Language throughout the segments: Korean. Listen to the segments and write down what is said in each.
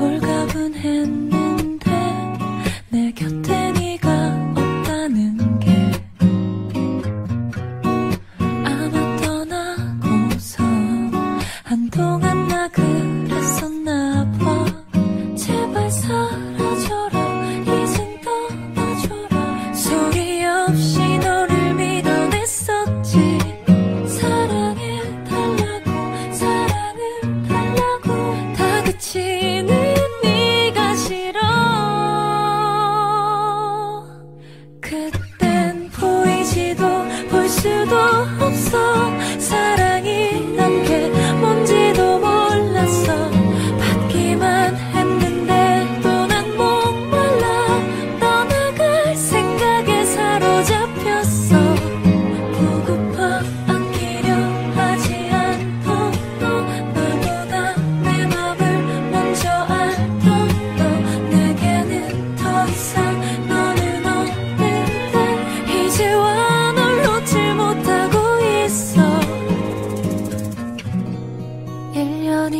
홀가분한 땐 보이지도 볼 수도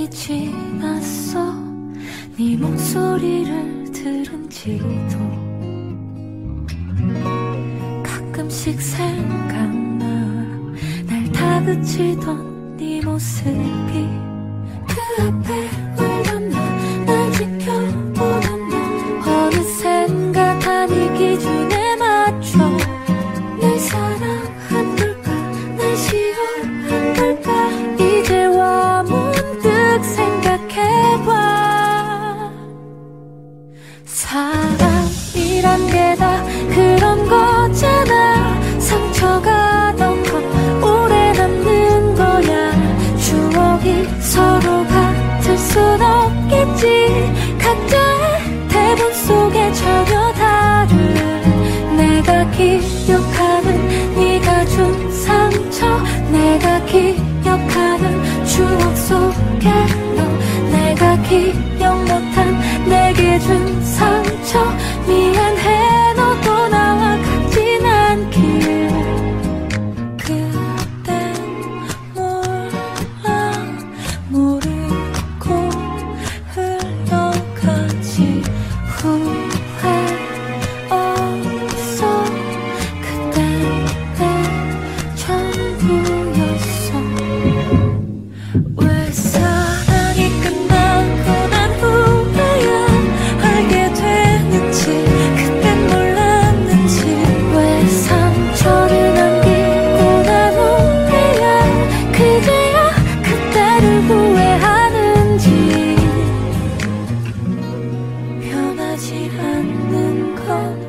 시간이 지났어? 네 목소리를 들은 지도 가끔씩 생각나. 날 다그치던 네 모습이 그 앞에 순 없겠지. 각자의 대본 속에 전혀 다른 내가 기억하는 네가 준 상처. 내가 기억하는 추억 속에 않는 것.